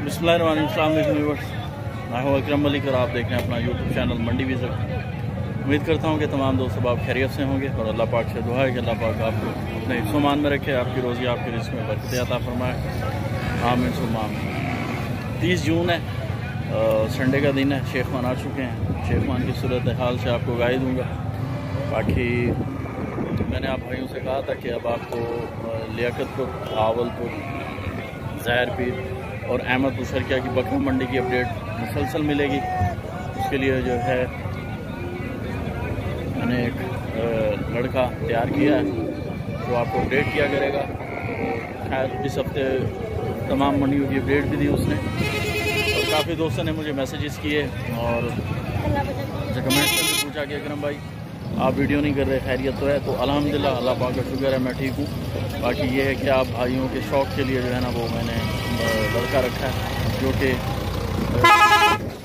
बिस्मिल्लाम मैं हूँ अक्रम मलिक और आप देख रहे हैं अपना यूट्यूब चैनल मंडी विज़िट उम्मीद करता हूँ कि तमाम दोस्त अब आप खैरियत से होंगे और अल्लाह पाक से दुआ है कि अल्लाह पाक आपको अपने सुमान में रखे, आपकी रोज़ी, आपके रिस्क में बरकत अता फरमाए। आमिन सुमान तीस जून है संडे का दिन है शेख मान आ चुके हैं। शेख मान की सूरत हाल से आपको गाय दूँगा। बाकी मैंने आप भाइयों से कहा था कि अब आपको लियाकतपुर हावलपुर जहर पीर और अहमद मुशरकिया की बकरा मंडी की अपडेट मुसलसल मिलेगी। उसके लिए जो है मैंने एक लड़का तैयार किया है, जो आपको अपडेट किया करेगा। खैर, इस हफ़्ते तमाम मंडियों की अपडेट भी दी उसने। और काफ़ी दोस्तों ने मुझे मैसेजेस किए और मुझे कमेंट में भी पूछा कि, अक्रम भाई, आप वीडियो नहीं कर रहे, खैरियत तो है। तो अलहमदिल्ला अल्लाह पाक का शुक्र है, मैं ठीक हूँ। बाकी ये है कि आप भाइयों के शौक़ के लिए जो है ना वो मैंने लड़का रखा है, जो कि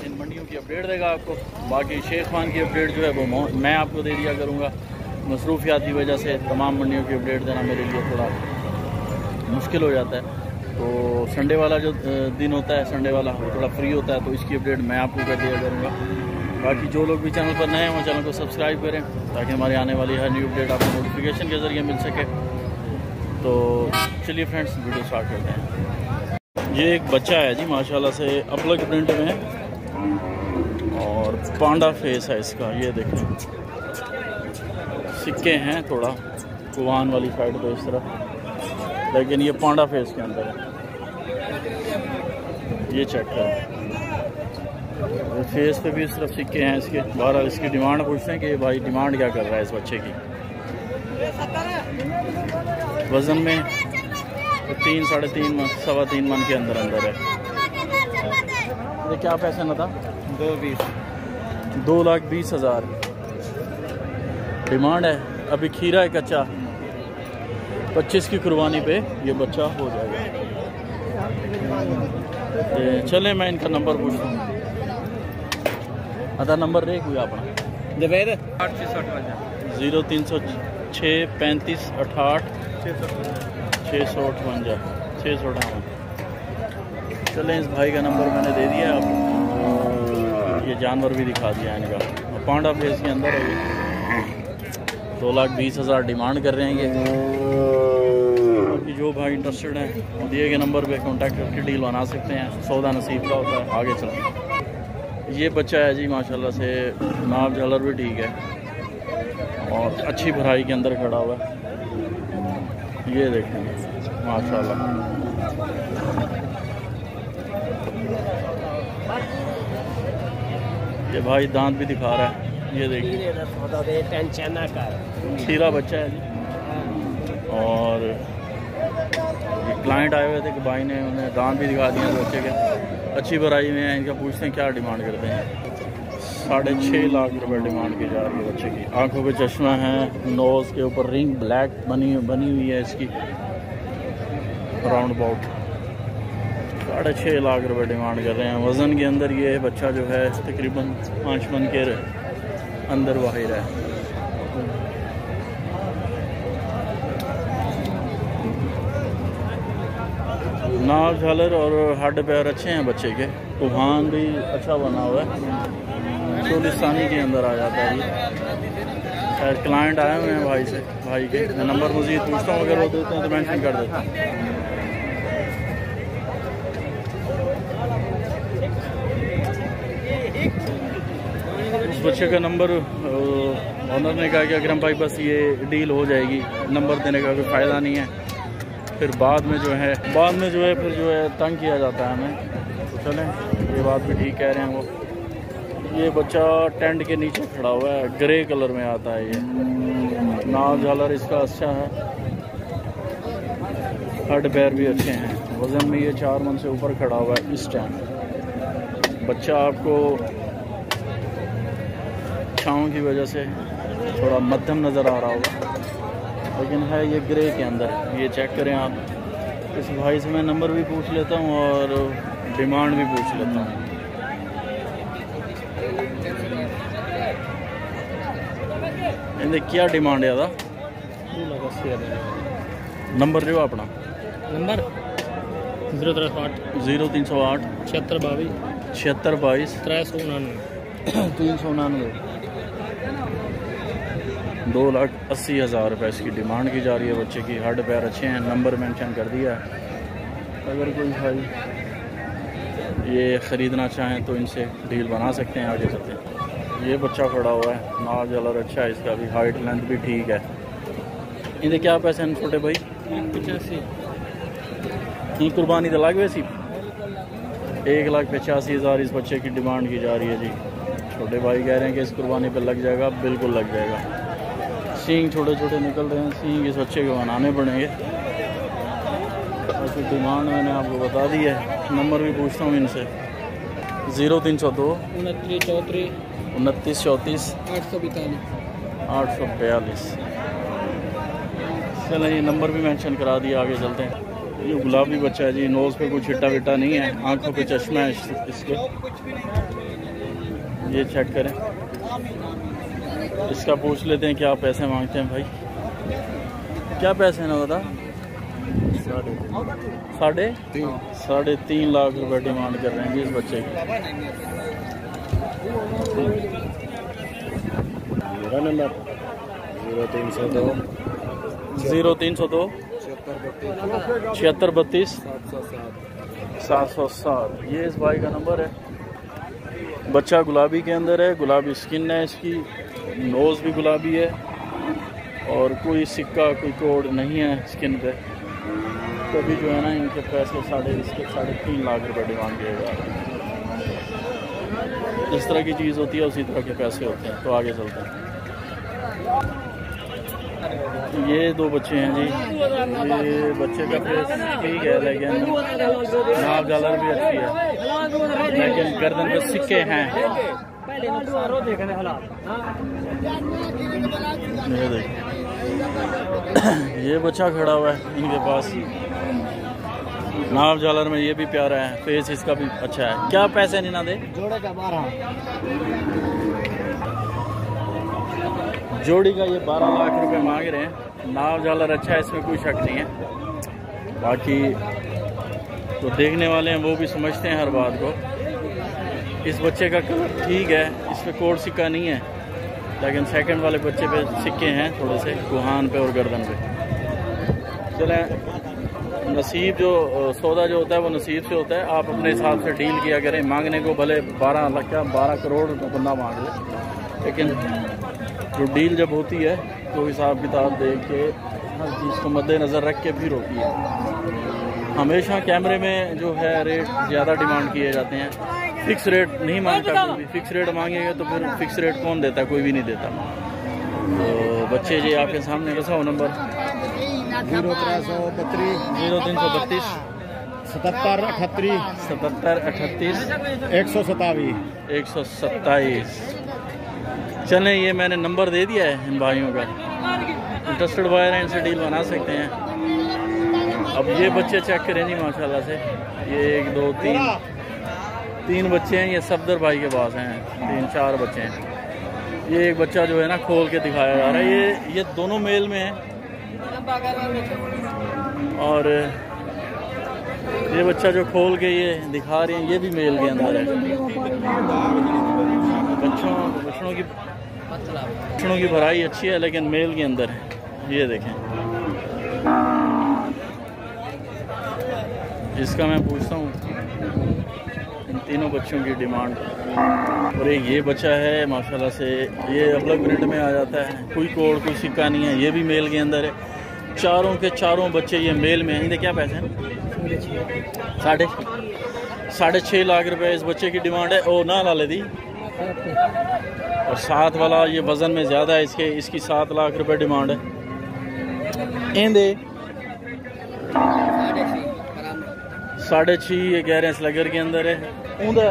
इन मंडियों की अपडेट देगा आपको। बाकी शेख खान की अपडेट जो है वो मैं आपको दे दिया करूँगा। मसरूफियात की वजह से तमाम मंडियों की अपडेट देना मेरे लिए थोड़ा मुश्किल हो जाता है। तो संडे वाला जो दिन होता है, संडे वाला वो थोड़ा फ्री होता है तो इसकी अपडेट मैं आपको कर दिया करूँगा। बाकी जो लोग भी चैनल पर नए हैं, वो चैनल को सब्सक्राइब करें, ताकि हमारी आने वाली हर न्यू अपडेट आपको नोटिफिकेशन के ज़रिए मिल सके। तो चलिए फ्रेंड्स वीडियो स्टार्ट करते हैं। ये एक बच्चा है जी, माशाल्लाह से अपलग प्रिंट में और पांडा फेस है इसका, ये देखें। सिक्के हैं थोड़ा कुवान वाली साइड पे इस तरफ़। लेकिन ये पांडा फेस के अंदर है। ये चेक करें। फेस पे भी इस तरफ़ सिक्के हैं इसके। बारह इसकी डिमांड पूछते हैं कि भाई डिमांड क्या कर रहा है इस बच्चे की? वज़न में तो तीन साढ़े तीन मन सवा तीन मन के अंदर अंदर है। ये क्या पैसे ना था। दो बीस। दो लाख बीस हज़ार। डिमांड है। अभी खीरा है कच्चा। पच्चीस की कुर्बानी पे ये बच्चा हो जाएगा। चले मैं इनका नंबर पूछता हूँ। अदा नंबर रे कोई अपना जवेद? आठ सौ ज़ीरो तीन सौ छः पैंतीस अठाठ छः सौ अठवंजा छः सौ अठावन। चलें, इस भाई का नंबर मैंने दे दिया। अब ये जानवर भी दिखा दिया इनका। पांडा फेस के अंदर है दो लाख बीस हज़ार डिमांड कर रहे हैं ये। जो भाई इंटरेस्टेड हैं दिए गए नंबर पे कांटेक्ट करके डील बना सकते हैं। सौदा नसीब का होता है। आगे चलते हैं ये बच्चा है जी, माशाल्लाह से नाप झालर भी ठीक है। और अच्छी भराई के अंदर खड़ा हुआ है। ये देखें। माशाल्लाह। ये भाई दांत भी दिखा रहा है। ये देखिए खीरा बच्चा है जी। और क्लाइंट आए हुए थे कि भाई ने उन्हें दांत भी दिखा दिया बच्चे के। अच्छी भराई में है इनका पूछते हैं क्या डिमांड करते हैं। साढ़े छः लाख रुपए डिमांड की जा रही है बच्चे की। आँखों पे चश्मा है, नोज़ के ऊपर रिंग ब्लैक बनी बनी हुई है इसकी। राउंड अबाउट साढ़े छः लाख रुपए डिमांड कर रहे हैं। वज़न के अंदर ये बच्चा जो है, तकरीबन पाँच मन के अंदर वाहिर है। नाव झालर और हड पैर अच्छे हैं बच्चे के। तूफ़ान भी अच्छा बना हुआ है। चोलिस्तानी के अंदर आ जाता है खैर क्लाइंट आए हुए हैं भाई से, भाई के। नंबर मजीद पूछता हूँ, अगर वो देते हैं तो मैंशन कर देता हूँ। उस बच्चे का नंबर ऑनर ने कहा कि अगर हम भाई बस ये डील हो जाएगी नंबर देने का कोई फ़ायदा नहीं है। फिर बाद में जो है, बाद में जो है, फिर जो है, तंग किया जाता है हमें। तो चलें, ये बात भी ठीक कह रहे हैं वो। ये बच्चा टेंट के नीचे खड़ा हुआ है, ग्रे कलर में आता है ये। नाव झालर इसका अच्छा है। हड पैर भी अच्छे हैं। वज़न में ये चार मन से ऊपर खड़ा हुआ है इस टाइम बच्चा आपको छाँव की वजह से थोड़ा मध्यम नज़र आ रहा होगा। लेकिन है ये ग्रे के अंदर। ये चेक करें आप। इस भाई से मैं नंबर भी पूछ लेता हूँ और डिमांड भी पूछ लेता हूँ। इनके क्या डिमांड है नंबर जो अपना नंबर ज़ीरो त्रै सौ अठ ज़ीरो तीन सौ आठ छिहत्तर बावी छिहत्तर बाईस त्रै सौ उनानवे तीन सौ उनानवे दो लाख अस्सी हज़ार रुपये इसकी डिमांड की जा रही है बच्चे की हड्ड पैर अच्छे हैं नंबर मेंशन कर दिया है अगर कोई भाई ये ख़रीदना चाहें तो इनसे डील बना सकते हैं आगे चलते हैं ये बच्चा खड़ा हुआ है नाल जलर अच्छा है इसका भी हाइट लेंथ भी ठीक है। इनके क्या पैसे हैं छोटे भाई? पचासी। की कुर्बानी तो लग वैसी? एक लाख पचासी हज़ार इस बच्चे की डिमांड की जा रही है जी। छोटे भाई कह रहे हैं कि इस कुर्बानी पर लग जाएगा बिल्कुल लग जाएगा। सींग छोटे छोटे निकल रहे हैं सींग इस बच्चे को बनाने पड़ेंगे। उसकी डिमांड मैंने आपको बता दी है। नंबर भी पूछता हूँ इनसे। ज़ीरो तीन सौ दो। उनतीस चौतरी उनतीस चौंतीस। आठ सौ बैतालीस आठ सौ बयालीस। चलें ये नंबर भी मेंशन करा दिया आगे चलते हैं। ये गुलाबी बच्चा है जी नोज़ पे कोई छिट्टा विट्टा नहीं है आँखों पे चश्मा है इसके। ये चेक करें। इसका पूछ लेते हैं क्या पैसे मांगते हैं भाई? क्या पैसे हैं ना बता साढ़े साढ़े तीन लाख रुपए डिमांड कर रहे हैं जी इस बच्चे की। मेरा नंबर। ज़ीरो तीन सौ दो। ज़ीरो तीन सौ दो। छिहत्तर बत्तीस। सात सौ सात। ये इस भाई का नंबर है। बच्चा गुलाबी के अंदर है। गुलाबी स्किन है इसकी। नोज़ भी गुलाबी है। और कोई सिक्का, कोई कोड नहीं है स्किन पे। तभी जो है ना इनके पैसे साढ़े, इसके साढ़े तीन लाख रुपये डिमांड किए जा रहे हैं। जिस तरह की चीज़ होती है, उसी तरह के पैसे होते हैं तो आगे चलते हैं। ये दो बच्चे हैं जी। ये बच्चे का फेस ठीक है, लेकिन नाक जालर भी अच्छी है। लेकिन गर्दन पे सिक्के हैं। ये ये बच्चा खड़ा हुआ है इनके पास। नाव जालर में ये भी प्यारा है फेस इसका भी अच्छा है। क्या पैसे नहीं ना दे? जोड़े का बारह। जोड़ी का ये बारह लाख रुपए मांग रहे हैं। नाव जालर अच्छा है इसमें कोई शक नहीं है। बाकी तो देखने वाले हैं वो भी समझते हैं हर बात को। इस बच्चे का कलर ठीक है इस पर कोड सिक्का नहीं है लेकिन सेकंड वाले बच्चे पे सिक्के हैं थोड़े से गुहान पे और गर्दन पे। चलें। नसीब जो सौदा जो होता है, वो नसीब से होता है। आप अपने हिसाब से डील किया करें। मांगने को भले बारह लाख क्या बारह करोड़ का बंदा मांग ले, लेकिन जो डील जब होती है तो हिसाब किताब देख के, हर चीज़ को मद्देनज़र रख के फिर होती है। हमेशा कैमरे में जो है, रेट ज़्यादा डिमांड किए जाते हैं। फिक्स रेट नहीं माँगता कोई भी। फिक्स रेट मांगेंगे तो फिर फिक्स रेट कौन देता? कोई भी नहीं देता। तो बच्चे जी, आपके सामने बताओ नंबर। ज़ीरो त्रै सौ बत्तीस ज़ीरो तीन सौ बत्तीस सतहत्तर अठहत्तरी सतहत्तर अठतीस एक सौ सतावी एक सौ सत्ताईस। चलें ये मैंने नंबर दे दिया है इन भाइयों का। इंटरेस्टेड बायर हैं इनसे डील बना सकते हैं। अब ये बच्चे चेक करें जी माशाल्लाह से। ये एक दो तीन तीन बच्चे हैं ये सफदर भाई के पास हैं। तीन चार बच्चे हैं। ये एक बच्चा जो है ना खोल के दिखाया जा रहा है। ये ये दोनों मेल में है। और ये बच्चा जो खोल के ये दिखा रहे हैं, ये भी मेल के अंदर है। बच्चों बच्चों की बच्चों की भराई अच्छी है, लेकिन मेल के अंदर है। ये देखें। इसका मैं पूछता हूँ, इन तीनों बच्चों की डिमांड। और एक ये बच्चा है, माशाल्लाह से, ये अलग प्रिंट में आ जाता है। कोई कोड, कोई सिक्का नहीं है, ये भी मेल के अंदर है। चारों के चारों बच्चे ये मेल में हैं। इनके क्या पैसे हैं? साढ़े साढ़े छः लाख रुपए इस बच्चे की डिमांड है। ओ, ना ला दी। और सात वाला ये वज़न में ज़्यादा है, इसके इसकी सात लाख रुपए डिमांड है। इंदे साढ़े छः ये कह रहे हैं स्लगर के अंदर है। उंदा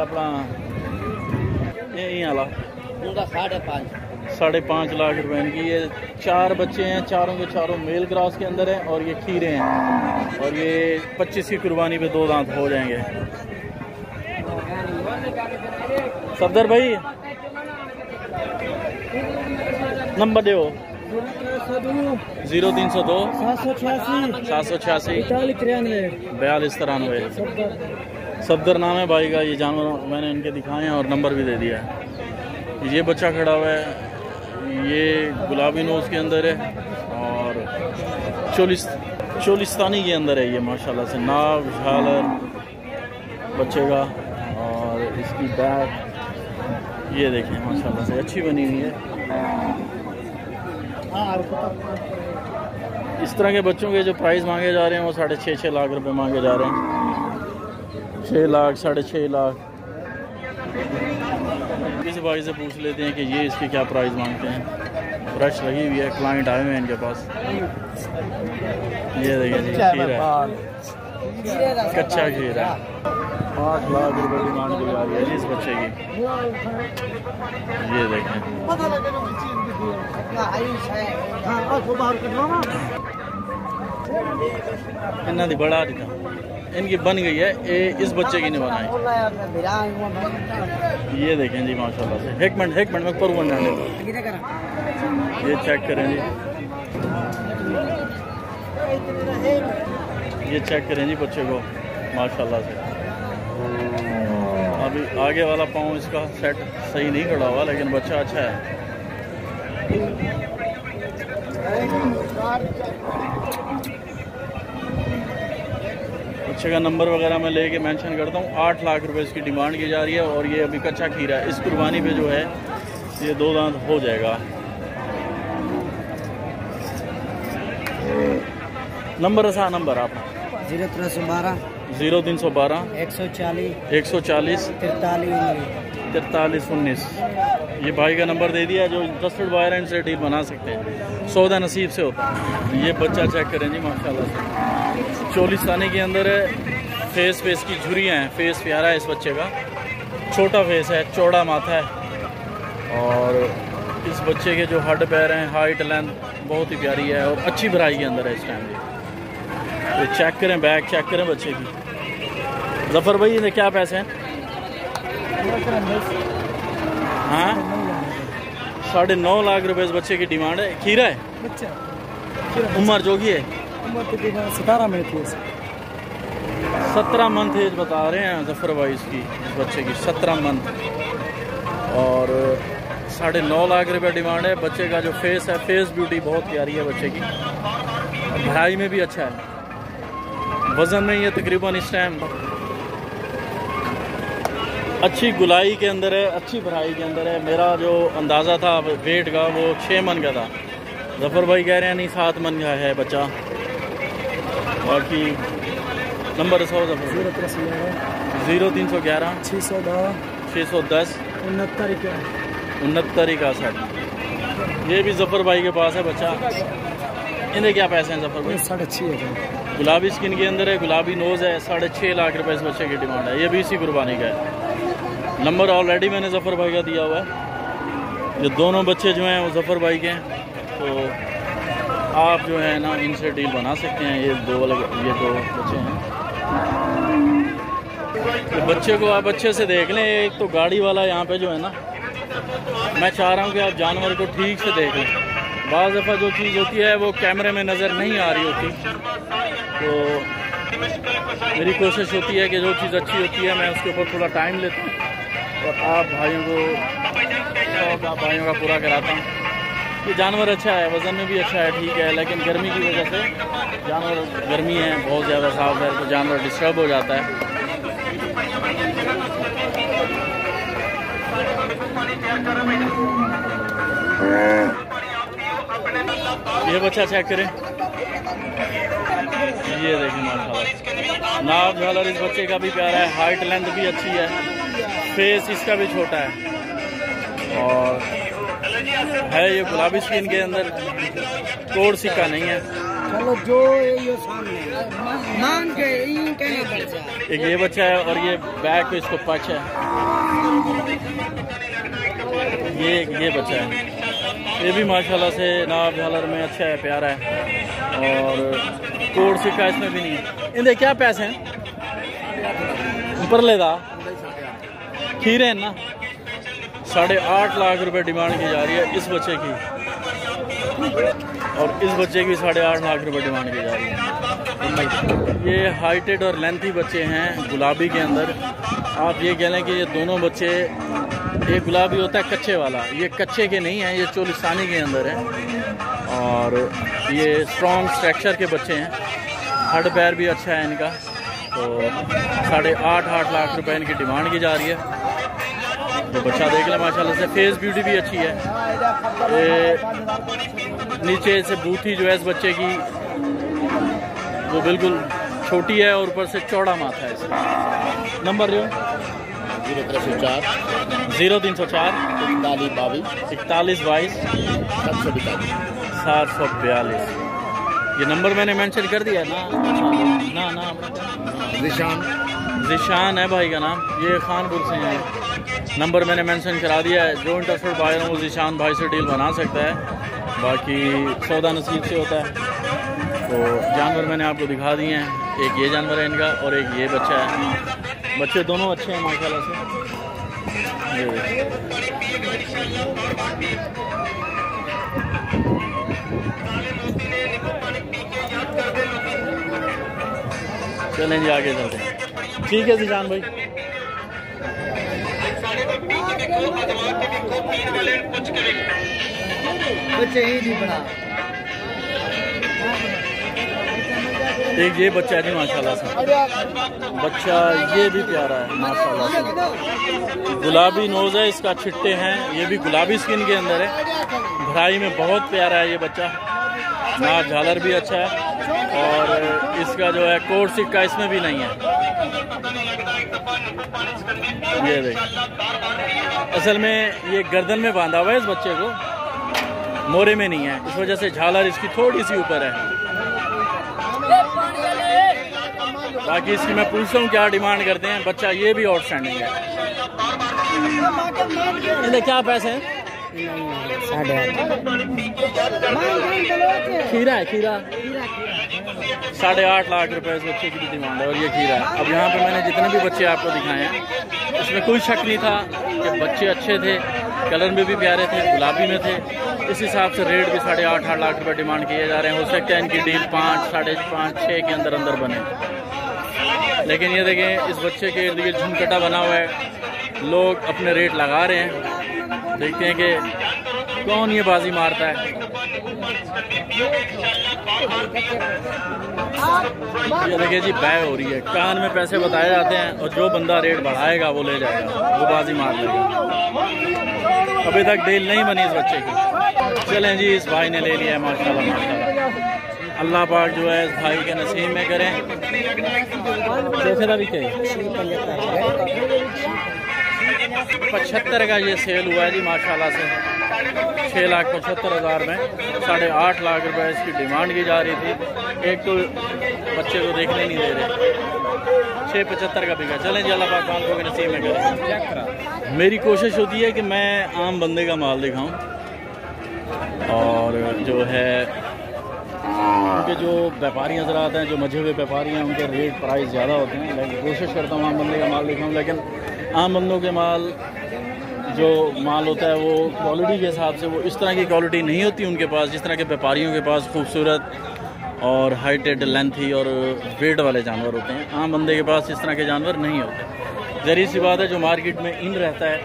अपना ये वाला उनका साढ़े पाँच। साढ़े पाँच लाख रुपए इनकी ये चार बच्चे हैं, चारों के चारों मेल क्रॉस के अंदर हैं और ये खीरे हैं। और ये पच्चीस की कुर्बानी पे दो दांत हो जाएँगे। सफदर भाई, नंबर दो ज़ीरो तीन सौ दो। सात सौ छियासी। सात सौ छियासी बयालीस तिरानवे। सफदर नाम है भाई का, ये जानवर मैंने इनके दिखाए हैं और नंबर भी दे दिया है। ये बच्चा खड़ा हुआ है। ये गुलाबी नोज़ के अंदर है और चोलिस चोलिस्तानी के अंदर है ये, माशाल्लाह से। नाव, झालर बच्चे का और इसकी बैग, ये देखें, माशाल्लाह से अच्छी बनी हुई है। इस तरह के बच्चों के जो प्राइस मांगे जा रहे हैं, वो साढ़े छः छः लाख रुपए मांगे जा रहे हैं। छः लाख, साढ़े छः लाख। किसी भाई से पूछ लेते हैं कि ये इसके क्या प्राइस मांगते हैं। ब्रश लगी हुई है क्लाइंट आए हुए हैं इनके पास। ये देखिए जी, खीर है। कच्चा खीर है। आठ लाख रुपए डिमांड की जा रही है जी इस बच्चे की। ये देखें इन्ना दी बड़ा दिखा। इनकी बन गई है, ये इस बच्चे की नहीं बनाई। ये देखें जी, माशाल्लाह से। एक मिनट एक मिनट, में पर वन ये चेक करें जी। ये चेक करें जी बच्चे को, माशाल्लाह से। अभी आगे वाला पाँव इसका सेट सही नहीं खड़ा हुआ, लेकिन बच्चा अच्छा है। बच्चे का नंबर वगैरह मैं लेके मेंशन करता हूँ। आठ लाख रुपए इसकी डिमांड की जा रही है और ये अभी कच्चा खीरा है। इस कुर्बानी पे जो है ये दो दांत हो जाएगा। नंबर ऐसा नंबर आप। ज़ीरो तेरह सौ बारह ज़ीरो तीन सौ बारह एक सौ चालीस एक सौ चालीस तिरतालीस तिरतालीस उन्नीस। ये भाई का नंबर दे दिया जो इंटरेस्टेड बायर हैं इनसे डील बना सकते हैं। सौदा नसीब से होता है। ये बच्चा चेक करें जी माशाल्लाह से। चोलिस्तानी के अंदर है फेस पे इसकी झुरियाँ हैं फेस प्यारा है इस बच्चे का। छोटा फेस है चौड़ा माथा है। और इस बच्चे के जो हड पैर हैं हाइट लेंथ बहुत ही प्यारी है और अच्छी भराई के अंदर है इस टाइम ये तो चेक करें बैग चेक करें बच्चे की। जफ़र भाई ये क्या पैसे हैं? हाँ? साढ़े नौ लाख रुपए इस बच्चे की डिमांड है। खीरा है? उम्र जोगी है। सतारह मंथ एज बता रहे हैं, जफ़र भाई इसकी, इस बच्चे की, सत्रह मंथ। और, साढ़े नौ लाख रुपए डिमांड है, बच्चे का जो फेस है, फेस ब्यूटी बहुत प्यारी है बच्चे की। भराई में भी अच्छा है। वज़न में ये तकरीबन इस टाइम अच्छी गुलाई के अंदर है, अच्छी भराई के अंदर है। मेरा जो अंदाज़ा था वेट का, वो छः मन का था। जफ़र भाई कह रहे हैं, नहीं, सात मन का है बच्चा। बाकी नंबर सौ ज़ीरो तीन सौ ग्यारह छः सौ दो छः सौ दस उनहत्तर उनहत्तर इकसठ। ये भी जफ़र भाई के पास है बच्चा। इन्हें क्या पैसे हैं जफ़र भाई? साढ़े छः हज़ार। गुलाबी स्किन के अंदर है गुलाबी नोज़ है साढ़े छः लाख रुपए इस बच्चे की डिमांड है। ये भी इसी कुर्बानी का है। नंबर ऑलरेडी मैंने जफ़र भाई का दिया हुआ है। ये दोनों बच्चे जो हैं वो जफ़र भाई के हैं तो आप जो है ना, इनसे डील बना सकते हैं। ये दो वाले, ये दो बच्चे हैं। तो बच्चे को आप अच्छे से देख लें। एक तो गाड़ी वाला यहाँ पे जो है ना, मैं चाह रहा हूँ कि आप जानवर को ठीक से देख लें। बाज़ दफ़ा जो चीज़ होती है, वो कैमरे में नज़र नहीं आ रही होती। तो मेरी कोशिश होती है कि जो चीज़ अच्छी होती है, मैं उसके ऊपर थोड़ा टाइम लेता हूँ। और आप भाइयों को, आप भाइयों का पूरा कराता हूँ। ये जानवर अच्छा है, वज़न में भी अच्छा है, ठीक है, लेकिन गर्मी की वजह से जानवर गर्मी है, बहुत ज़्यादा साफ़ है तो जानवर डिस्टर्ब हो जाता है। ये बच्चा चेक करें। ये देखिए माशाल्लाह नाव झालर इस बच्चे का भी प्यारा है हाइट लेंथ भी अच्छी है फेस इसका भी छोटा है। और है ये गुलाबी स्किन के अंदर कोड सिक्का नहीं है। चलो जो ये सामने मान के एक ये बच्चा है और ये बैक पे इसको पच है। ये ये बच्चा है। ये भी माशाल्लाह से नाव झालर में अच्छा है प्यारा है। और कोड सिक्का इसमें भी नहीं है। इनके क्या पैसे हैं? ऊपर लेदा खीरे हैं ना? साढ़े आठ लाख रुपए डिमांड की जा रही है इस बच्चे की। और इस बच्चे की साढ़े आठ लाख रुपए डिमांड की जा रही है। ये हाइटेड और लेंथी बच्चे हैं गुलाबी के अंदर। आप ये कह लें कि ये दोनों बच्चे एक गुलाबी होता है कच्चे वाला, ये कच्चे के नहीं हैं, ये चोलिस्तानी के अंदर है। और ये स्ट्रॉन्ग स्ट्रक्चर के बच्चे हैं। हड पैर भी अच्छा है इनका। तो साढ़े आठ आठ लाख रुपए इनकी डिमांड की जा रही है। तो बच्चा देख लें माशाल्लाह से। फेस ब्यूटी भी अच्छी है। ये नीचे से बूथी जो है इस बच्चे की वो बिल्कुल छोटी है और ऊपर से चौड़ा माथा है इसका। नंबर जो? ज़ीरो तीन सौ चार। ज़ीरो तीन सौ चार। इकतालीस बाईस। इकतालीस बाईस। सात सौ इकतालीस सात सौ बयालीस। ये नंबर मैंने मेंशन कर दिया ना? ना ना निशान। जिशान है भाई का नाम। ये खानपुर से हैं। नंबर मैंने मेंशन करा दिया है। जो इंटरेस्टेड हो, वो जिशान भाई से डील बना सकता है। बाकी सौदा नसीब से होता है। तो जानवर मैंने आपको दिखा दिए हैं। एक ये जानवर है इनका और एक ये बच्चा है। बच्चे दोनों अच्छे हैं, माशाल्लाह से। चलें जी, आगे चलते हैं। ठीक है जिशान भाई। बच्चे ही नहीं बड़ा एक ये बच्चा है जी माशाल्लाह से। बच्चा ये भी प्यारा है माशाल्लाह से। गुलाबी नोज़ है इसका छिट्टे हैं। ये भी गुलाबी स्किन के अंदर है। भराई में बहुत प्यारा है ये बच्चा। नाक झालर भी अच्छा है। और इसका जो है कोट सिक्का इसमें भी नहीं है। ये देख। असल में ये गर्दन में बांधा हुआ है इस बच्चे को। मोरे में नहीं है। इस वजह से झालर इसकी थोड़ी सी ऊपर है। बाकी इसकी मैं पूछता हूँ क्या डिमांड करते हैं? बच्चा ये भी आउटस्टैंडिंग है। इनके क्या पैसे हैं? खीरा है खीरा। साढ़े आठ लाख रुपए इस बच्चे की भी डिमांड है और ये खीरा है। अब यहाँ पे मैंने जितने भी बच्चे आपको दिखाए हैं इसमें कोई शक नहीं था। कि बच्चे अच्छे थे, कलर में भी प्यारे थे, गुलाबी में थे, इस हिसाब से रेट भी साढ़े आठ आठ लाख रुपए डिमांड किए जा रहे हैं। हो सकता है इनकी डील पाँच, साढ़े पाँच छः के अंदर अंदर बने। लेकिन ये देखें, इस बच्चे के गिर्द झुमकटा बना हुआ है। लोग अपने रेट लगा रहे हैं। देखते हैं कि कौन ये बाजी मारता है। देखिए जी बै हो रही है। कान में पैसे बताए जाते हैं और जो बंदा रेट बढ़ाएगा, वो ले जाएगा। वो बाजी मार लेगा। अभी तक डील नहीं बनी इस बच्चे की। चलें जी, इस भाई ने ले लिया है, माशाल्लाह माशाल्लाह। अल्लाह पाक जो है इस भाई के नसीब में करें। पचहत्तर का ये सेल हुआ है जी, माशाल्लाह से। छः लाख पचहत्तर हज़ार में साढ़े आठ लाख रुपए इसकी डिमांड की जा रही थी। एक तो बच्चे को देखने नहीं दे रहे। छः पचहत्तर का बिका। चलें जी, अल्लाह पाक को नसीब में करें। मेरी कोशिश होती है कि मैं आम बंदे का माल दिखाऊँ। और जो है, उनके जो व्यापारी नज़र आते हैं, जो हुए व्यापारी हैं, उनके रेट प्राइस ज़्यादा होते हैं। लेकिन कोशिश करता हूँ आम बंदे का माल दिखाऊँ। लेकिन आम बंदों के माल जो माल होता है वो क्वालिटी के हिसाब से वो इस तरह की क्वालिटी नहीं होती उनके पास, जिस तरह के व्यापारियों के पास खूबसूरत और हाइटेड लेंथी और वेट वाले जानवर होते हैं। आम बंदे के पास इस तरह के जानवर नहीं होते। जरी सी बात है, जो मार्केट में इन रहता है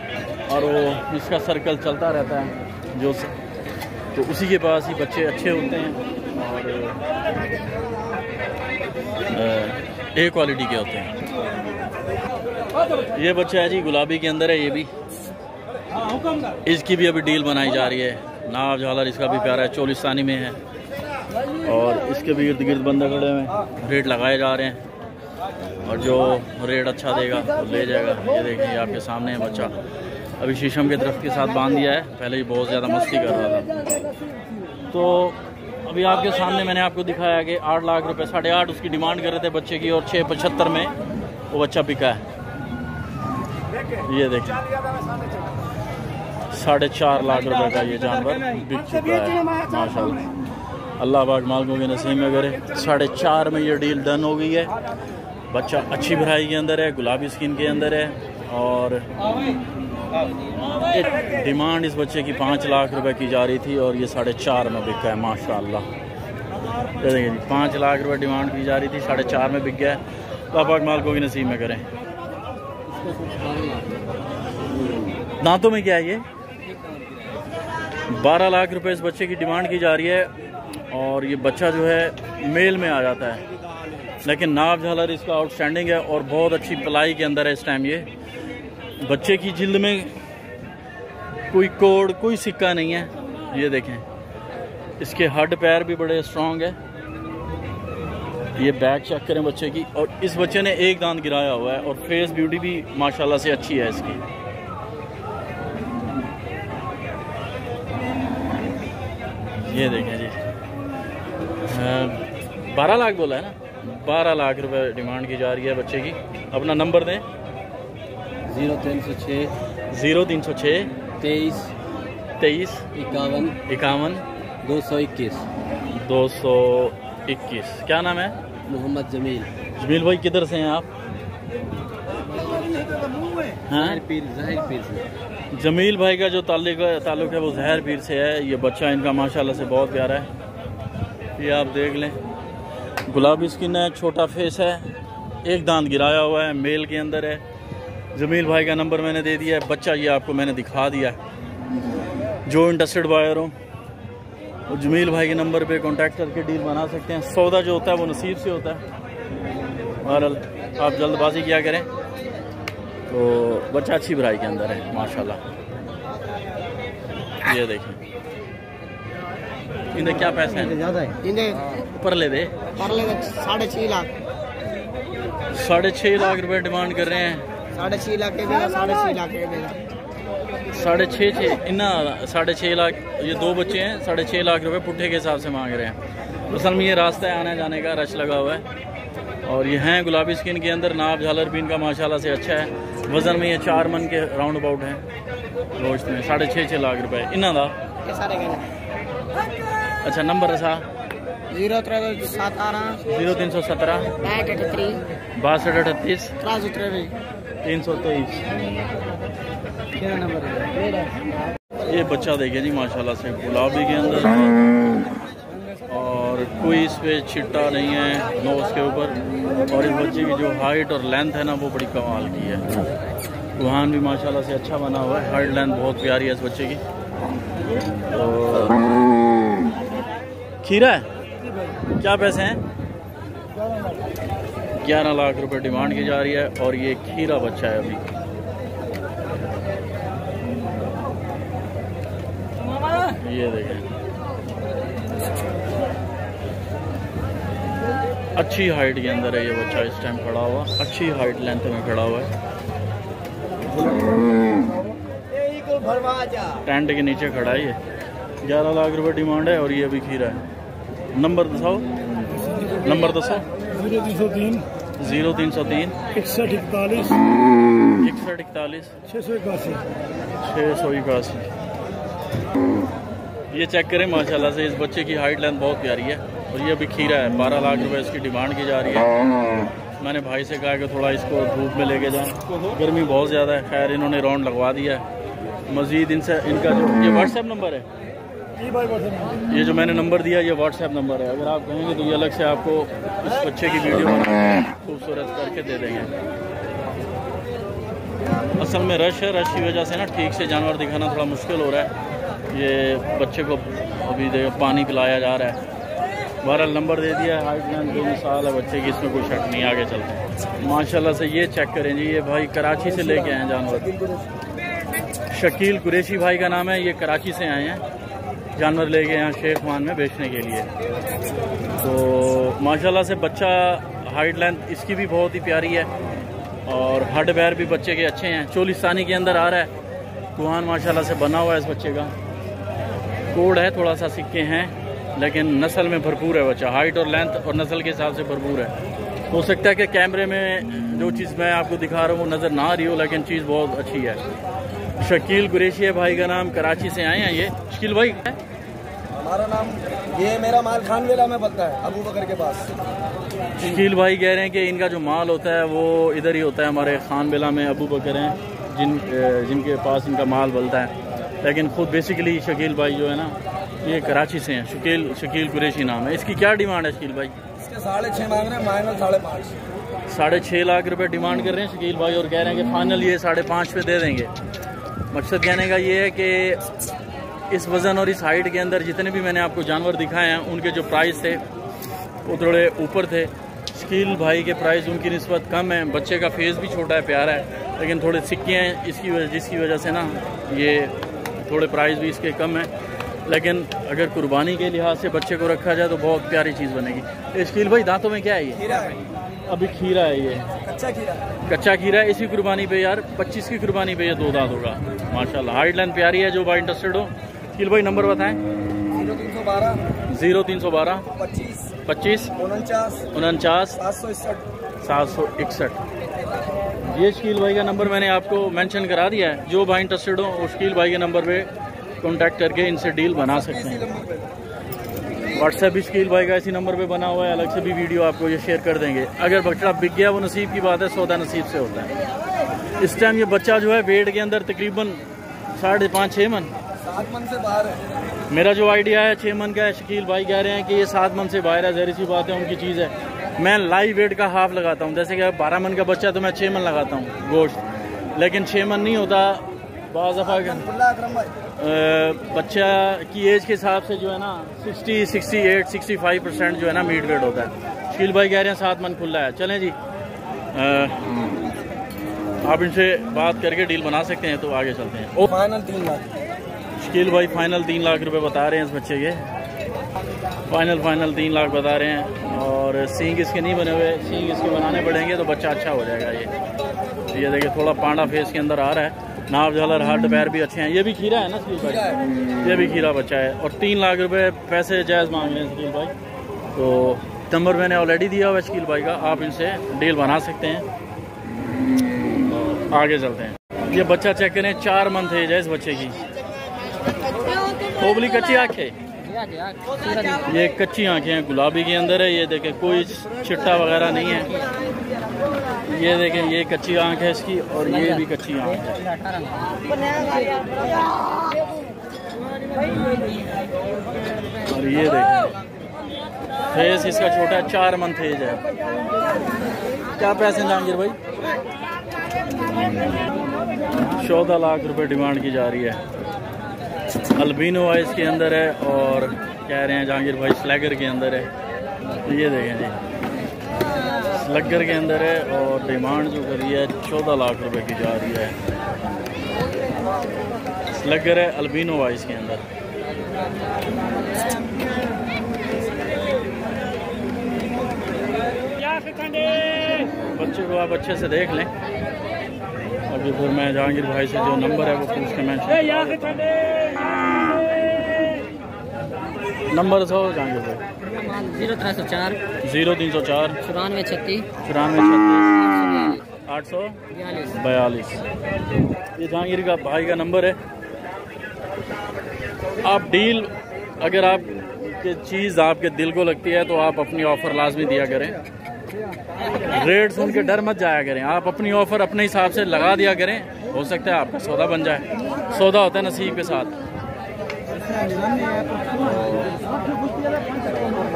और वो इसका सर्कल चलता रहता है, जो स... तो उसी के पास ही बच्चे अच्छे होते हैं और ए क्वालिटी के होते हैं। ये बच्चा है जी गुलाबी के अंदर है, ये भी। इसकी भी अभी डील बनाई जा रही है। नाव झालर इसका भी प्यारा है, चोलिस्तानी में है। और इसके भी इर्द गिर्द बंदे खड़े हुए रेट लगाए जा रहे हैं। और जो रेट अच्छा देगा, वो ले जाएगा। ये देखिए आपके सामने है बच्चा। अभी शीशम के दरख्त के साथ बाँध दिया है। पहले ही बहुत ज़्यादा मस्ती कर रहा था। तो अभी आपके सामने मैंने आपको दिखाया कि आठ लाख रुपए, साढ़े आठ उसकी डिमांड कर रहे थे बच्चे की, और छः पचहत्तर में वो बच्चा बिका है। ये देखिए। साढ़े चार लाख रुपए का ये जानवर बिक चुका है। माशाल्लाह। अल्लाह पाक मालकों के नसीब में करे। साढ़े चार में ये डील डन हो गई है। बच्चा अच्छी भराई के अंदर है गुलाबी स्किन के अंदर है और डिमांड इस बच्चे की पाँच लाख रुपए की जा रही थी और ये साढ़े चार में बिक गया है माशा देखिए जी पाँच लाख रुपए डिमांड की जा रही थी साढ़े चार में बिक गया है। पापा के माल को भी नसीब में करें। दांतों में क्या है ये? बारह लाख रुपए इस बच्चे की डिमांड की जा रही है और ये बच्चा जो है मेल में आ जाता है। लेकिन नाप झालर इसका आउटस्टैंडिंग है और बहुत अच्छी पलाई के अंदर है इस टाइम ये। बच्चे की जिल्द में कोई कोड, कोई सिक्का नहीं है। ये देखें, इसके हड पैर भी बड़े स्ट्रांग है। ये बैक चेक करें बच्चे की और इस बच्चे ने एक दांत गिराया हुआ है और फेस ब्यूटी भी माशाल्लाह से अच्छी है इसकी। ये देखें जी। बारह लाख बोला है ना? बारह लाख रुपए डिमांड की जा रही है बच्चे की। अपना नंबर दें। ज़ीरो तीन सौ छः ज़ीरो तीन सौ छः तेईस तेईस इक्यावन इक्यावन दो सौ इक्कीस। दो सौ इक्कीस। क्या नाम है? मोहम्मद जमील। जमील भाई किधर से हैं आप? हाँ? ज़ाहिर पीर ज़ाहिर पीर से। जमील भाई का जो ताल्लुक है ताल्लुक है वो जहर पीर से है। ये बच्चा इनका माशाल्लाह से बहुत प्यारा है। ये आप देख लें। गुलाबी स्किन है, छोटा फेस है। एक दांत गिराया हुआ है, मेल के अंदर है। जमील भाई का नंबर मैंने दे दिया है। बच्चा, ये आपको मैंने दिखा दिया है। जो इंटरेस्टेड बायर हो, वो जमील भाई के नंबर पे कांटेक्ट करके डील बना सकते हैं। सौदा जो होता है, वो नसीब से होता है। बहरहाल, आप जल्दबाजी किया करें? तो बच्चा अच्छी भराई के अंदर है माशाल्लाह। ये देखें। इन्हें क्या पैसे हैं? ज़्यादा है। इन्हें ऊपर ले दे। कर लेगा साढ़े छः लाख। साढ़े छः लाख रुपए डिमांड कर रहे हैं। साढ़े छः लाख के देगा साढ़े छः लाख के देगा साढ़े छः छः इन्ना साढ़े छः लाख ये दो बच्चे हैं साढ़े छः लाख रुपए पुट्ठे के हिसाब से मांग रहे हैं। असल में ये रास्ता है आने जाने का रश लगा हुआ है। और ये हैं गुलाबी स्किन के अंदर नाप झालर भी इनका माशाल्लाह से अच्छा है। वज़न में ये चार मन के राउंड अबाउट हैं। गोश्त में साढ़े छः छः लाख रुपए। इन्ना दा? ये सारे कहने अच्छा नंबर रसा ज़ीरो ज़ीरो तीन सौ सत्रह। बासठ अठतीस। तीन सौ तेईस। ये बच्चा देखे जी माशाल्लाह से। गुलाबी के अंदर। और कोई इस पर छिट्टा नहीं है नोज़ उसके ऊपर। और इस बच्चे की जो हाइट और लेंथ है ना, वो बड़ी कमाल की है। गुहान भी माशाल्लाह से अच्छा बना हुआ है। हाइट लेंथ बहुत प्यारी है इस बच्चे की। तो खीरा क्या पैसे हैं? ग्यारह लाख रुपए डिमांड की जा रही है और ये खीरा बच्चा है अभी। ये देखें। अच्छी हाइट के अंदर है ये बच्चा इस टाइम खड़ा हुआ। अच्छी हाइट लेंथ में खड़ा हुआ है। टेंट के नीचे खड़ा है ये। ग्यारह लाख रुपए डिमांड है और ये अभी खीरा है। नंबर दसाओ। नंबर दसो ज़ीरो तीन सौ तीन। ज़ीरो तीन सौ तीन। इकसठ इकतालीस। इकसठ इकतालीस। छः सौ इक्यासी। छः सौ इक्यासी। ये चेक करें माशाल्लाह से इस बच्चे की हाइट लेंथ बहुत प्यारी है। और ये अभी खीरा है बारह लाख रुपए इसकी डिमांड की जा रही है। मैंने भाई से कहा कि थोड़ा इसको धूप में लेके जाएँ। गर्मी बहुत ज़्यादा है खैर इन्होंने राउंड लगवा दिया है। मज़ीद इनसे इनका जो ये व्हाट्सएप नंबर है? ये जो मैंने नंबर दिया ये व्हाट्सएप नंबर है। अगर आप कहेंगे तो ये अलग से आपको इस बच्चे की वीडियो खूबसूरत करके दे देंगे। असल में रश है रश की वजह से ना ठीक से जानवर दिखाना थोड़ा मुश्किल हो रहा है। ये बच्चे को अभी देखो पानी पिलाया जा रहा है। बहरहाल नंबर दे दिया हाइट लेंथ दो मिसाल है बच्चे की, इसमें कोई शक नहीं, आगे चलते माशाल्लाह से ये चेक करें जी, ये भाई कराची से लेके आए हैं जानवर। शकील कुरेशी भाई का नाम है, ये कराची से आए हैं। जानवर लेके यहाँ शेख मान में बेचने के लिए। तो माशाल्लाह से बच्चा हाइट लेंथ इसकी भी बहुत ही प्यारी है, और हड पैर भी बच्चे के अच्छे हैं। चोलिस्तानी के अंदर आ रहा है। कुहान माशाल्लाह से बना हुआ है इस बच्चे का। कोड है, थोड़ा सा सिक्के हैं। लेकिन नस्ल में भरपूर है बच्चा। हाइट और लेंथ और नस्ल के हिसाब से भरपूर है। हो सकता है कि कैमरे में जो चीज़ मैं आपको दिखा रहा हूँ वो नज़र ना आ रही हो लेकिन चीज़ बहुत अच्छी है। शकील कुरेशी है भाई का नाम कराची से आए हैं ये। शकील भाई। हमारा नाम ये मेरा माल खानवेला में बनता है अबू बकर के पास। शकील भाई कह रहे हैं कि इनका जो माल होता है वो इधर ही होता है हमारे खान बेला में अबू बकर हैं जिन जिनके पास इनका माल बनता है। लेकिन खुद बेसिकली शकील भाई जो है ना ये कराची से हैं शकील शकील कुरेशी नाम है। इसकी क्या डिमांड है शकील भाई? इसके साढ़े छः मांग रहे हैं माइनल साढ़े पाँच। साढ़े छः लाख रुपए डिमांड कर रहे हैं शकील भाई और कह रहे हैं कि फाइनल ये साढ़े पाँच पे दे देंगे। मकसद कहने का ये है कि इस वज़न और इस हाइट के अंदर जितने भी मैंने आपको जानवर दिखाए हैं उनके जो प्राइस थे वो थोड़े ऊपर थे। शकील भाई के प्राइस उनकी नस्बत कम है बच्चे का फेस भी छोटा है प्यारा है लेकिन थोड़े सिक्के हैं इसकी वजह जिसकी वजह से ना ये थोड़े प्राइस भी इसके कम है। लेकिन अगर कुर्बानी के लिहाज से बच्चे को रखा जाए तो बहुत प्यारी चीज़ बनेगी। इस्कील भाई दांतों में क्या है ये? खीरा है। अभी खीरा है ये। अच्छा खीरा कच्चा खीरा है इसी कुर्बानी पे यार 25 की कुर्बानी पे ये दो दांत होगा। माशाल्लाह हाइट लाइन प्यारी है जो भाई इंटरेस्टेड हो। इस्कील भाई नंबर बताएँ। ज़ीरो तीन सौ बारह। ज़ीरो तीन सौ बारह। पच्चीस। पच्चीस। उनचास। उनचास। सात सौ इकसठ। सात सौ इकसठ। ये शकील भाई का नंबर मैंने आपको मेंशन करा दिया है। जो भाई इंटरेस्टेड हो वो शकील भाई के नंबर पे कांटेक्ट करके इनसे डील बना सकते हैं। व्हाट्सएप भी शकील भाई का इसी नंबर पे बना हुआ है अलग से भी वीडियो आपको ये शेयर कर देंगे। अगर बच्चा बिक गया वो नसीब की बात है सौदा नसीब से होता है। इस टाइम ये बच्चा जो है वेट के अंदर तकरीबन साढ़े पाँच छः मन। सात मन से बाहर है। मेरा जो आइडिया है छः मन का है शकील भाई कह रहे हैं कि ये सात मन से बाहर है जहरी सी बात है उनकी चीज़ है। मैं लाइव वेट का हाफ़ लगाता हूँ। जैसे कि बारह मन का बच्चा तो मैं छः मन लगाता हूँ गोश्त। लेकिन छः मन नहीं होता बच्चा की एज के हिसाब से जो है ना 60, 68, 65 परसेंट जो है ना मीट वेट होता है। शकील भाई कह रहे हैं सात मन खुला है। चलें जी। अ, आप इनसे बात करके डील बना सकते हैं तो आगे चलते हैं। ओ फाइनल तीन लाख। शकील भाई फाइनल तीन लाख रुपए बता रहे हैं इस बच्चे के। फाइनल फाइनल तीन लाख बता रहे हैं। और सींग इसके नहीं बने हुए। सींग इसके बनाने पड़ेंगे तो बच्चा अच्छा हो जाएगा ये। ये देखिए थोड़ा पांडा फेस के अंदर आ रहा है। नाव झालर हाथ पैर भी अच्छे हैं। ये भी खीरा है ना खीरा भाई ये भी खीरा बच्चा है। और तीन लाख रुपए पैसे जायज़ मांग रहे हैं शकील भाई। तो नंबर मैंने ऑलरेडी दिया हुआ है शकील भाई का। आप इनसे डील बना सकते हैं। आगे चलते हैं। ये बच्चा चेक करें चार मंथ है इस बच्चे की। खोबली कच्ची आँखें? ये कच्ची आँखें हैं गुलाबी के अंदर है। ये देखें कोई चिट्टा वगैरह नहीं है। ये देखें, ये कच्ची आँख है इसकी और ये भी कच्ची आँख है। और ये देखें, फेस इसका छोटा चार मंथ एज है। क्या पैसे जहांगीर भाई? चौदह लाख रुपए डिमांड की जा रही है। अल्बिनो है इसके अंदर है और कह रहे हैं जहांगीर भाई, स्लैगर के अंदर है। ये देखें जी। स्लगर के अंदर है और डिमांड जो करी है चौदह लाख रुपए की जा रही है। स्लगर है अल्बिनो है इसके अंदर। बच्चे को आप अच्छे से देख लें। अभी फिर मैं जहांगीर भाई से जो नंबर है वो पूछ के मैं नंबर सौ जहांगीर भाई। ज़ीरो तीन सौ चार। ज़ीरो तीन सौ चार। चौरानवे छत्तीस। चौरानवे छत्तीस। आठ सौ बयालीस। बयालीस। ये जहांगीर का भाई का नंबर है। आप डील अगर आप के चीज़ आपके दिल को लगती है तो आप अपनी ऑफ़र लाजमी दिया करें। रेट सुन के डर मत जाया करें। आप अपनी ऑफ़र अपने हिसाब से लगा दिया करें। हो सकता है आपका सौदा बन जाए। सौदा होता है नसीब के साथ।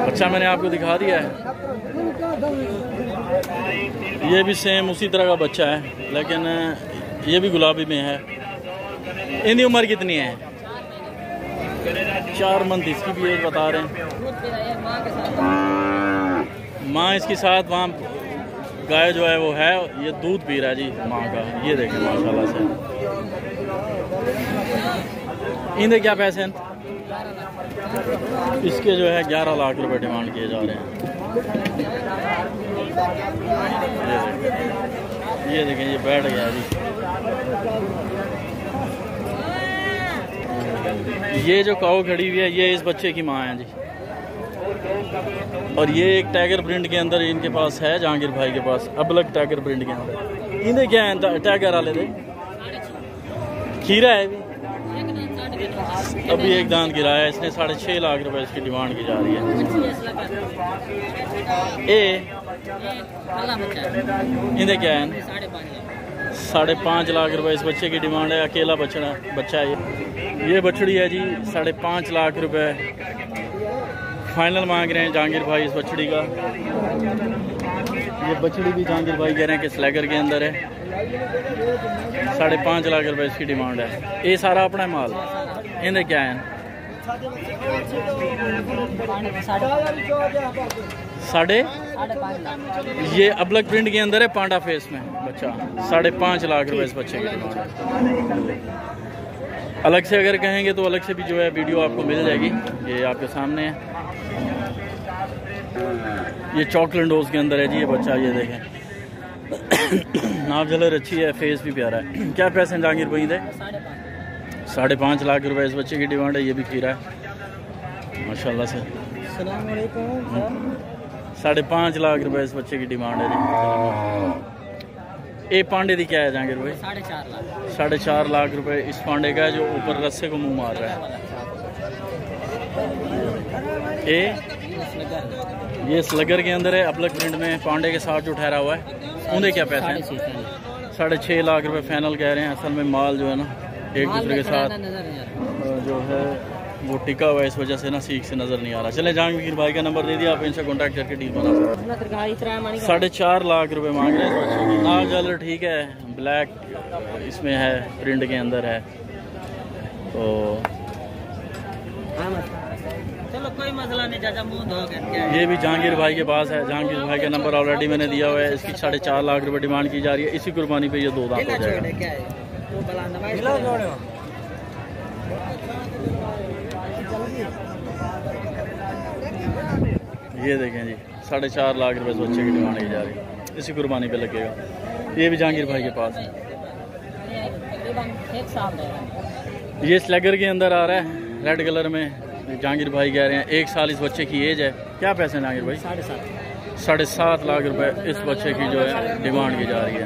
अच्छा मैंने आपको दिखा दिया है। ये भी सेम उसी तरह का बच्चा है, लेकिन, ये भी गुलाबी में है। इनकी उम्र कितनी है? चार मंथ इसकी भी एज बता रहे हैं। माँ इसके साथ वहाँ गाय जो है, वो है, ये दूध पी रहा है जी, माँ का। ये देखें, माशाल्लाह से। इनके क्या पैसे हैं? इसके जो है ग्यारह लाख रुपए डिमांड किए जा रहे हैं। ये देखें, ये बैठ गया जी। ये जो काऊ खड़ी हुई है, ये इस बच्चे की माँ है जी। और ये एक टाइगर प्रिंट के अंदर इनके पास है, जहांगीर भाई के पास, अबलग टाइगर प्रिंट के अंदर। इन्हें क्या है टाइगर वाले थे खीरा है भी अभी एक दान गिराया है, इसने साढ़े छः लाख रुपए इसकी डिमांड की जा रही है। ए, इन्हें क्या है? साढ़े पाँच लाख रुपए इस बच्चे की डिमांड है, अकेला बछड़ा बच्चा है ये। ये बछड़ी है जी, साढ़े पाँच लाख रुपए। फाइनल मांग रहे हैं जहांगीर भाई इस बछड़ी का। ये बछड़ी भी जहांगीर भाई कह रहे हैं कि स्लैगर के अंदर है। साढ़े पाँच लाख रुपए इसकी डिमांड है। ये सारा अपना माल। क्या है साढ़े? ये अबलक प्रिंट के अंदर है, पांडा फेस में। बच्चा, साढ़े पाँच लाख रुपए इस बच्चे की अलग से अगर कहेंगे तो अलग से भी जो है वीडियो आपको मिल जाएगी। ये आपके सामने है। ये चॉकलेट डोज के अंदर है जी, ये बच्चा, ये देखें। नाप झलर अच्छी है, फेस भी प्यारा है। क्या पैसे जहांगीर भाई दे? साढ़े पाँच लाख रुपए इस बच्चे की डिमांड है, ये भी खीरा है। माशाल्लाह से। साढ़े पाँच लाख रुपए इस बच्चे की डिमांड है जी। ए पांडे दी क्या है, जहांगीर भाई? साढ़े चार लाख रुपए इस पांडे का है, जो ऊपर रस्से को मुँह मार रहा है। ए ये स्लगर के अंदर है, अपलक प्रिंट में पांडे के साथ जो ठहरा हुआ है। उन्हें क्या पैसे हैं? साढ़े छः लाख रुपए फाइनल कह रहे हैं, असल में माल जो है ना एक दूसरे के साथ। जो है वो टिका हुआ है इस वजह से ना सीख से नज़र नहीं आ रहा। चले जहांगीर भाई का नंबर दे दिया आप इनसे कांटेक्ट करके डील बना सकते साढ़े चार लाख रुपए मांग रहे हैं इस बच्चे की। नाक जालर ठीक है ब्लैक इसमें है प्रिंट के अंदर है। तो चलो कोई मसला नहीं चाचा मुँह धो ये भी जहांगीर भाई के पास है। जहांगीर भाई का नंबर ऑलरेडी मैंने दिया हुआ है। इसकी साढ़े चार लाख रुपए डिमांड की जा रही है। इसी कुर्बानी पे ये दो दांत हो जाएगा। ये देखें जी साढ़े चार लाख रुपए इस बच्चे की डिमांड की जा रही है। इसी कुर्बानी पे लगेगा। ये भी जहांगीर भाई के पास है। ये स्लेगर के अंदर आ रहा है रेड कलर में। जहांगीर भाई कह रहे हैं एक साल इस बच्चे की एज है। क्या पैसे हैं जहांगीर भाई? साढ़े सात। साढ़े सात लाख रुपए इस बच्चे की जो है डिमांड की जा रही है।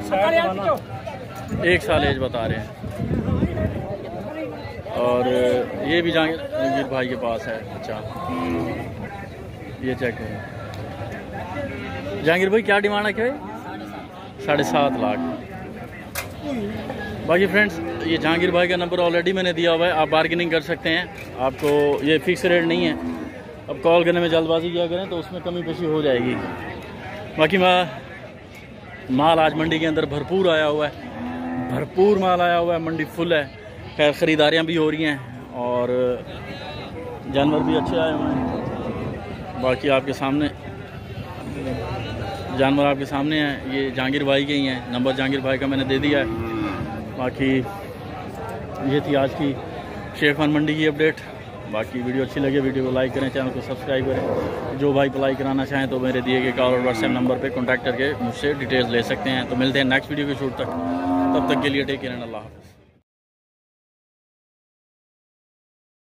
एक साल एज बता रहे हैं। और ये भी जहांगीर भाई के पास है अच्छा। ये चेक करें। जहांगीर भाई, क्या डिमांड है क्या साढ़े सात लाख। बाकी फ्रेंड्स ये जहांगीर भाई का नंबर ऑलरेडी मैंने दिया हुआ है, आप बार्गेनिंग कर सकते हैं। आपको ये फिक्स रेट नहीं है। अब कॉल करने में जल्दबाजी किया करें तो उसमें कमी पेशी हो जाएगी। बाकी माल आज मंडी के अंदर भरपूर आया हुआ है। भरपूर माल आया हुआ है, मंडी फुल है। खैर, ख़रीदारियाँ भी हो रही हैं और जानवर भी अच्छे आए हुए हैं। बाकी आपके सामने, जानवर आपके सामने हैं। ये जहांगीर भाई के ही हैं। नंबर जहांगीर भाई का मैंने दे दिया है। बाकी ये थी आज की शेख खान मंडी की अपडेट बाकी वीडियो अच्छी लगे, वीडियो को लाइक करें चैनल को सब्सक्राइब करें। जो भाई अप्लाई कराना चाहें तो मेरे दिए गए कॉल और व्हाट्सएप नंबर पे कॉन्टैक्ट करके मुझसे डिटेल्स ले सकते हैं। तो मिलते हैं नेक्स्ट वीडियो के शूट तक। तब तक के लिए टेक केयर अल्लाह हाफ़िज़।